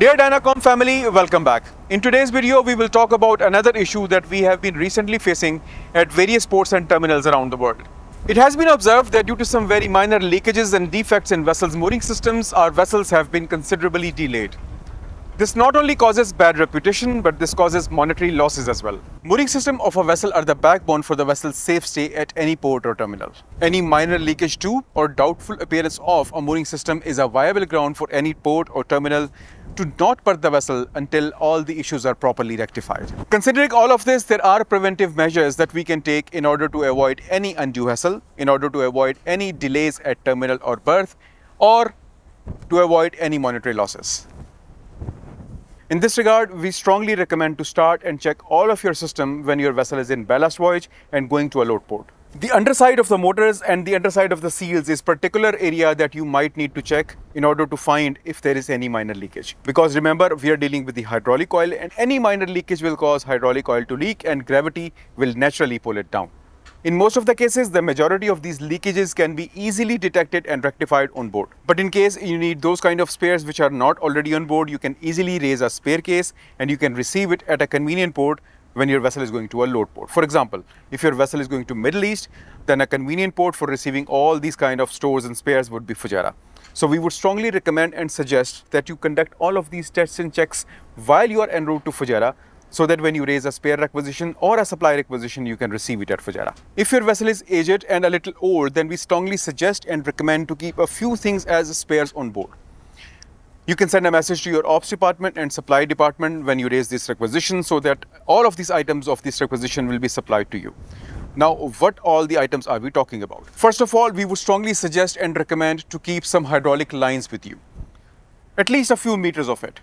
Dear Dynacom family, welcome back. In today's video, we will talk about another issue that we have been recently facing at various ports and terminals around the world. It has been observed that due to some very minor leakages and defects in vessels' mooring systems, our vessels have been considerably delayed. This not only causes bad reputation, but this causes monetary losses as well. Mooring system of a vessel are the backbone for the vessel's safe stay at any port or terminal. Any minor leakage to or doubtful appearance of a mooring system is a viable ground for any port or terminal to not berth the vessel until all the issues are properly rectified. Considering all of this, there are preventive measures that we can take in order to avoid any undue hassle, in order to avoid any delays at terminal or berth, or to avoid any monetary losses. In this regard, we strongly recommend to start and check all of your system when your vessel is in ballast voyage and going to a load port. The underside of the motors and the underside of the seals is particular area that you might need to check in order to find if there is any minor leakage. Because remember, we are dealing with the hydraulic oil and any minor leakage will cause hydraulic oil to leak and gravity will naturally pull it down. In most of the cases, the majority of these leakages can be easily detected and rectified on board. But in case you need those kind of spares which are not already on board, you can easily raise a spare case and you can receive it at a convenient port when your vessel is going to a load port. For example, if your vessel is going to Middle East, then a convenient port for receiving all these kind of stores and spares would be Fujairah. So we would strongly recommend and suggest that you conduct all of these tests and checks while you are en route to Fujairah so that when you raise a spare requisition or a supply requisition, you can receive it at Fujairah. If your vessel is aged and a little old, then we strongly suggest and recommend to keep a few things as spares on board. You can send a message to your ops department and supply department when you raise this requisition so that all of these items of this requisition will be supplied to you. Now, what all the items are we talking about? First of all, we would strongly suggest and recommend to keep some hydraulic lines with you, at least a few meters of it.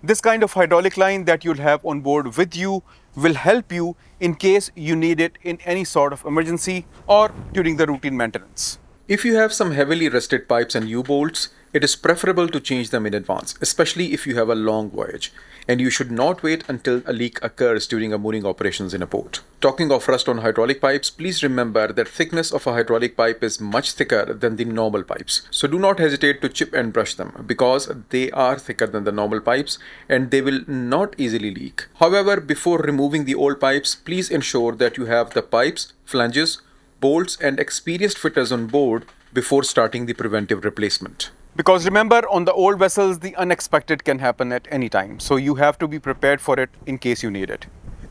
This kind of hydraulic line that you'll have on board with you will help you in case you need it in any sort of emergency or during the routine maintenance. If you have some heavily rusted pipes and U-bolts, it is preferable to change them in advance, especially if you have a long voyage, and you should not wait until a leak occurs during a mooring operations in a port. Talking of rust on hydraulic pipes, please remember that thickness of a hydraulic pipe is much thicker than the normal pipes. So do not hesitate to chip and brush them because they are thicker than the normal pipes and they will not easily leak. However, before removing the old pipes, please ensure that you have the pipes, flanges, bolts and experienced fitters on board before starting the preventive replacement. Because remember, on the old vessels, the unexpected can happen at any time. So you have to be prepared for it in case you need it.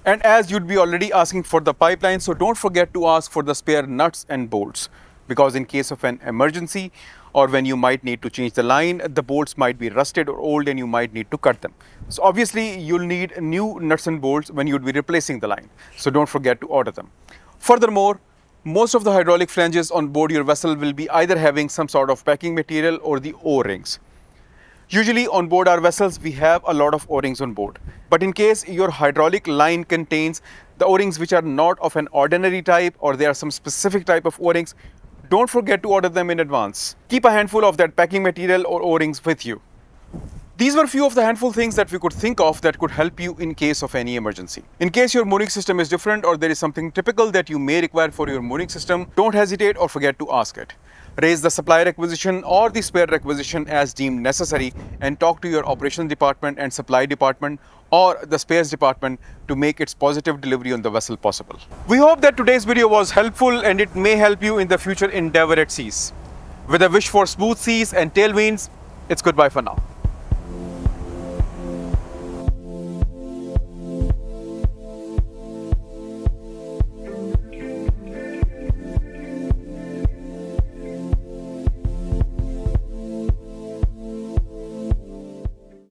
And as you'd be already asking for the pipeline, so don't forget to ask for the spare nuts and bolts. Because in case of an emergency or when you might need to change the line, the bolts might be rusted or old and you might need to cut them. So obviously, you'll need new nuts and bolts when you'd be replacing the line. So don't forget to order them. Furthermore, most of the hydraulic flanges on board your vessel will be either having some sort of packing material or the O-rings. Usually on board our vessels, we have a lot of O-rings on board. But in case your hydraulic line contains the O-rings which are not of an ordinary type or there are some specific type of O-rings, don't forget to order them in advance. Keep a handful of that packing material or O-rings with you. These were few of the handful things that we could think of that could help you in case of any emergency. In case your mooring system is different or there is something typical that you may require for your mooring system, don't hesitate or forget to ask it. Raise the supply requisition or the spare requisition as deemed necessary and talk to your operations department and supply department or the spares department to make its positive delivery on the vessel possible. We hope that today's video was helpful and it may help you in the future endeavor at seas. With a wish for smooth seas and tailwinds, it's goodbye for now.